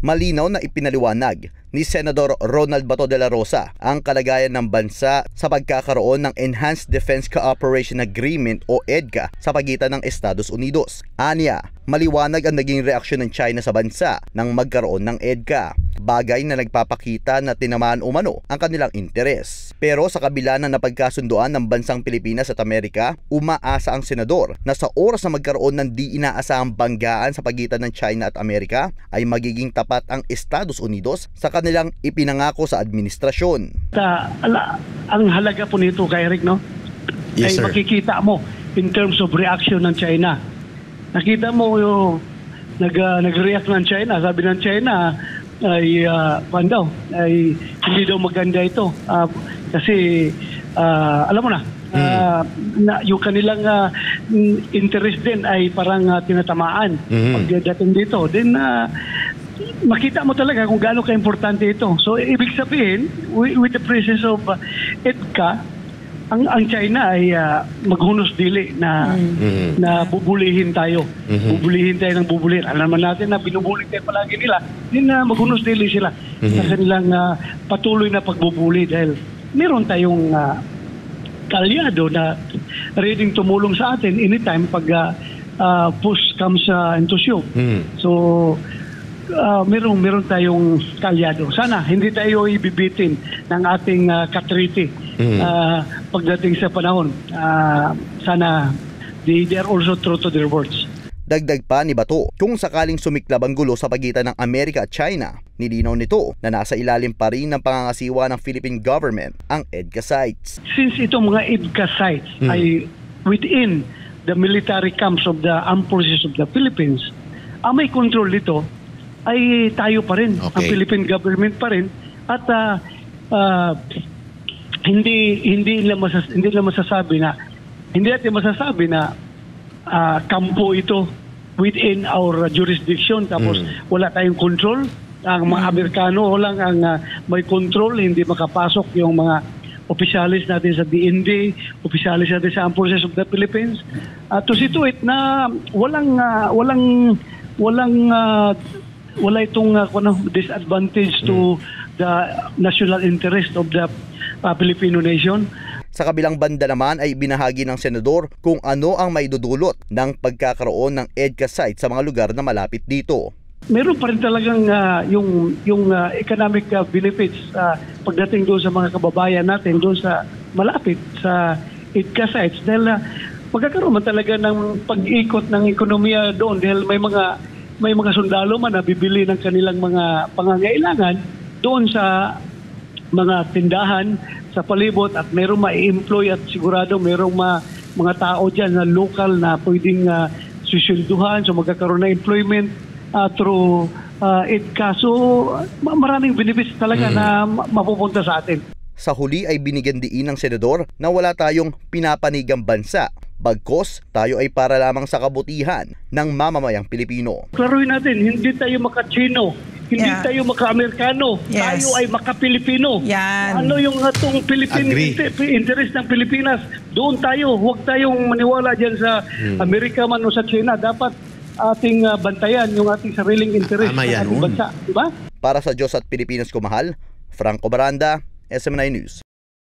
Malinaw na ipinaliwanag ni Senador Ronald Bato de la Rosa ang kalagayan ng bansa sa pagkakaroon ng Enhanced Defense Cooperation Agreement o EDCA sa pagitan ng Estados Unidos. Anya, maliwanag ang naging reaksyon ng China sa bansa nang magkaroon ng EDCA bagay na nagpapakita na tinamaan umano ang kanilang interes. Pero sa kabila ng napagkasunduan ng bansang Pilipinas at Amerika, umaasa ang senador na sa oras na magkaroon ng di inaasahang banggaan sa pagitan ng China at Amerika ay magiging tapat ang Estados Unidos sa kanilang ipinangako sa administrasyon. Ta, ala, ang halaga po nito kay Eric, no? Yes, ay sir. makikita mo in terms of reaction ng China. Nakita mo yung nag, uh, nag-react ng China. Sabi ng China ay uh, daw, ay hindi daw maganda ito. Ah, kasi ah, alam mo na, ah, na yung kanilang mm, interest din ay parang ah, tinatamaan Mhm. pagdating dito. Then ah, makita mo talaga kung gaano ka-importante ito. So, ibig sabihin, with, with the presence of uh, EDCA, ang, ang China ay uh, maghunos dili na Mhm. na bubulihin tayo. Mhm. Bubulihin tayo ng bubulihin. Alam naman natin na binubuli tayo palagi nila. Din na maghunos dili sila sa kanilang uh, patuloy na pagbubuli dahil meron tayong uh, kalyado na ready tumulong sa atin anytime pag uh, uh, push comes uh, into shove. Mhm. So, uh, meron, meron tayong kalyado. Sana hindi tayo ibibitin ng ating uh, katriti Mhm. uh, pagdating sa panahon. Uh, sana they, they are also true to their words. Dagdag pa ni Bato, kung sakaling sumiklab ang gulo sa pagitan ng Amerika at China, nilinaw nito na nasa ilalim pa rin ng pangangasiwa ng Philippine government ang EDCA sites. Since itong mga IDCA sites Mhm. ay within the military camps of the armed forces of the Philippines, ang may control nito ay tayo pa rin, ang Okay. Philippine government pa rin at ah, ah, hindi hindi nila masas, hindi nila masasabi na hindi natin masasabi na ah, kampo ito within our jurisdiction tapos Mm. wala tayong control ang mga Amerikano lang ang ah, may control hindi makapasok yung mga opisyalis natin sa DND, opisyalis natin sa Armed Forces of the Philippines. Uh, to it na walang ah, walang walang ah, wala itong uh, disadvantage to the national interest of the ah, Filipino nation. Sa kabilang banda naman ay binahagi ng senador kung ano ang maidudulot ng pagkakaroon ng EDCA site sa mga lugar na malapit dito. meron pa rin talagang ah, yung yung ah, economic ah, benefits ah, pagdating doon sa mga kababayan natin doon sa malapit sa ITCA sites dahil ah, magkakaroon man talaga ng pag-ikot ng ekonomiya doon dahil may mga may mga sundalo man na bibili ng kanilang mga pangangailangan doon sa mga tindahan sa palibot at merong ma-employ at sigurado merong ma, mga tao dyan na local na pwedeng uh, susunduhan so magkakaroon ng employment uh, through uh, IDCA. So ma- maraming benefits talaga na ma- mapupunta sa atin. Sa huli ay binigyan diin ng senador na wala tayong pinapanigang bansa. Bagkos, tayo ay para lamang sa kabutihan ng mamamayang Pilipino. Klaruhin natin, hindi tayo maka-Chino, hindi Yeah. tayo maka-Amerikano, Yes. tayo ay maka-Pilipino. Yan. Ano yung atong inter- interest ng Pilipinas? Doon tayo, huwag tayong maniwala dyan sa Amerika man o sa China. Dapat ating ah, bantayan yung ating sariling interest Tama ng yan, ating bansa. Diba? Para sa Diyos at Pilipinas kumahal, Franco Baranda, SM9 News.